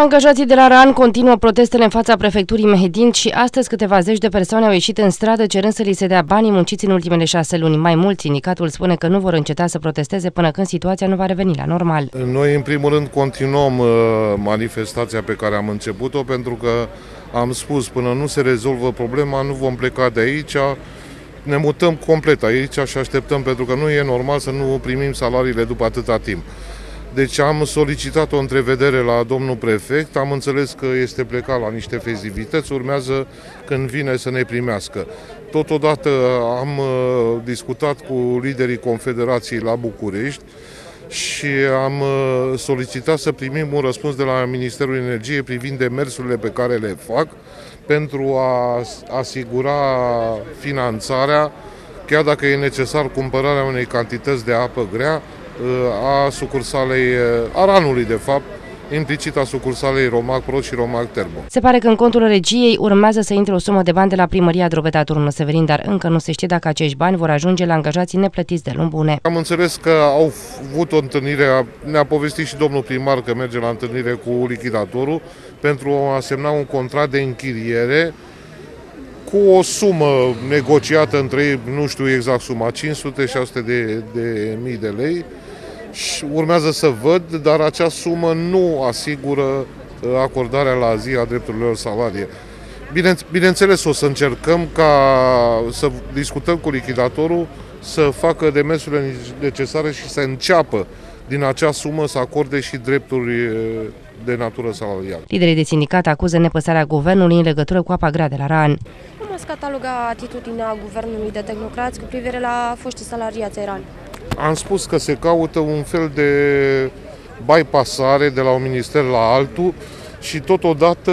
Angajații de la RAN continuă protestele în fața prefecturii Mehedin și astăzi câteva zeci de persoane au ieșit în stradă cerând să li se dea banii munciți în ultimele șase luni. Mai mult, sindicatul spune că nu vor înceta să protesteze până când situația nu va reveni la normal. Noi, în primul rând, continuăm uh, manifestația pe care am început-o pentru că am spus, până nu se rezolvă problema, nu vom pleca de aici, ne mutăm complet aici și așteptăm pentru că nu e normal să nu primim salariile după atâta timp. Deci am solicitat o întrevedere la domnul prefect, am înțeles că este plecat la niște festivități, urmează când vine să ne primească. Totodată am uh, discutat cu liderii Confederației la București și am uh, solicitat să primim un răspuns de la Ministerul Energiei privind demersurile pe care le fac pentru a asigura finanțarea, chiar dacă e necesar cumpărarea unei cantități de apă grea, a sucursalei, a ranului de fapt, implicit a sucursalei Romac Pro și Romac Termo. Se pare că în contul regiei urmează să intre o sumă de bani de la primăria Drobeta Turnul Severin, dar încă nu se știe dacă acești bani vor ajunge la angajații neplătiți de luni bune. Am înțeles că au avut o întâlnire, ne-a povestit și domnul primar că merge la întâlnire cu lichidatorul pentru a semna un contract de închiriere cu o sumă negociată între ei, nu știu exact suma, 500-600 de, de mii de lei, și urmează să văd, dar acea sumă nu asigură uh, acordarea la zi a drepturilor salarie. Bine, bineînțeles, o să încercăm ca să discutăm cu lichidatorul să facă demersurile necesare și să înceapă din acea sumă să acorde și drepturi uh, de natură salarială. Liderii de sindicat acuză nepăsarea guvernului în legătură cu apa grea de la RAN. Cum ați cataloga atitudinea guvernului de tehnocrați cu privire la foștii salariați RAN? Am spus că se caută un fel de bypassare de la un minister la altul și totodată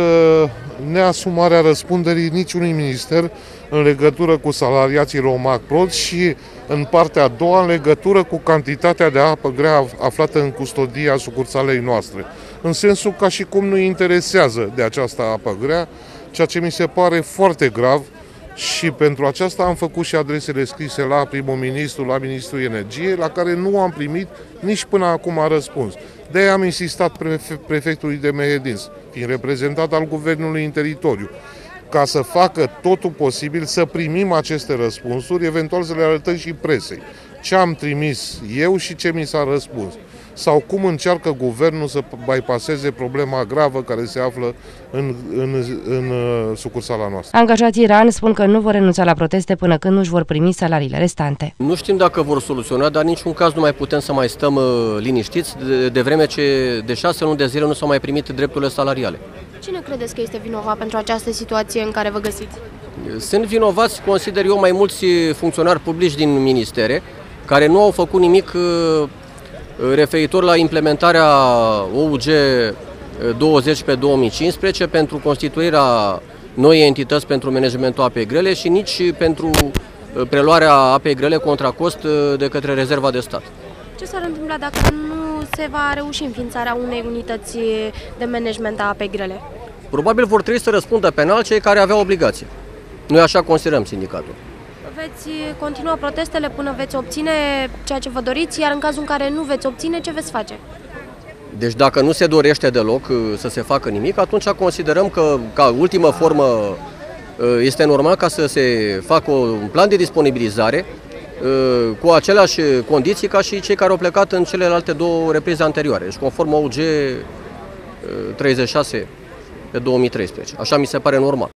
neasumarea răspunderii niciunui minister în legătură cu salariații Romac Prod și în partea a doua în legătură cu cantitatea de apă grea aflată în custodia sucursalei noastre. În sensul ca și cum nu interesează de această apă grea, ceea ce mi se pare foarte grav și pentru aceasta am făcut și adresele scrise la primul ministru, la ministrul energiei, la care nu am primit nici până acum răspuns. De aia am insistat prefe prefectului de Mehedins, fiind reprezentat al guvernului în teritoriu, ca să facă totul posibil să primim aceste răspunsuri, eventual să le arătăm și presei. Ce am trimis eu și ce mi s-a răspuns sau cum încearcă guvernul să bypasseze problema gravă care se află în, în, în uh, sucursala noastră. Angajații RAN spun că nu vor renunța la proteste până când nu își vor primi salariile restante. Nu știm dacă vor soluționa, dar niciun caz nu mai putem să mai stăm uh, liniștiți de, de vreme ce de șase luni de zile nu s-au mai primit drepturile salariale. Cine credeți că este vinovat pentru această situație în care vă găsiți? Sunt vinovați, consider eu, mai mulți funcționari publici din ministere, care nu au făcut nimic uh, referitor la implementarea OUG 20 pe 2015 pentru constituirea noi entități pentru managementul apei grele și nici pentru uh, preluarea apei grele contra cost uh, de către rezerva de stat. Ce s-ar întâmpla dacă nu se va reuși înființarea unei unități de management a apei grele? Probabil vor trebui să răspundă penal cei care aveau obligație. Noi așa considerăm sindicatul veți continua protestele până veți obține ceea ce vă doriți, iar în cazul în care nu veți obține, ce veți face? Deci dacă nu se dorește deloc uh, să se facă nimic, atunci considerăm că ca ultimă formă uh, este normal ca să se facă un plan de disponibilizare uh, cu aceleași condiții ca și cei care au plecat în celelalte două reprize anterioare, deci conform OUG 36 pe 2013. Așa mi se pare normal.